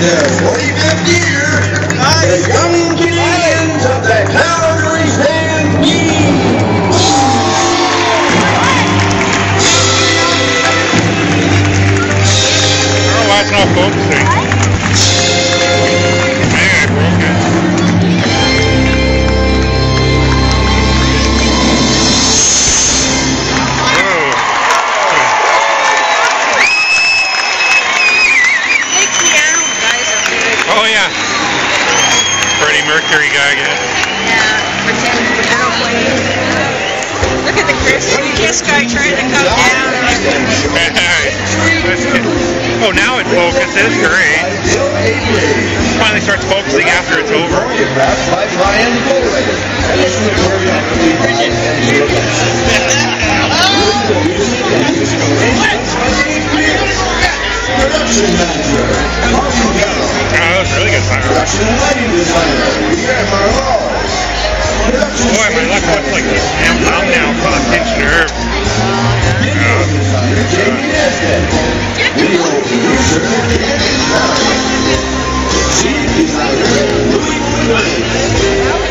the 45th year, I come to the ends of the Calgary Stampede. Turn lights not focusing? Mercury guy again. Yeah, pretend aeroplane. Look at the Chris Kiss guy trying to come down. oh, now it focuses. Great. Finally starts focusing after it's over. by Production manager, Boy, my luck looks like this. I'm, now on a pinched nerve. video designer, Jamie Nesbitt. Video producer, Danny Clark. Scene designer, Louis Quinlan.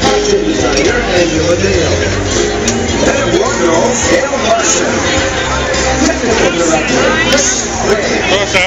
Costume designer, Angela Dale. Head of wardrobe, Gail Larson. Technical director, Chris Gray. Close up.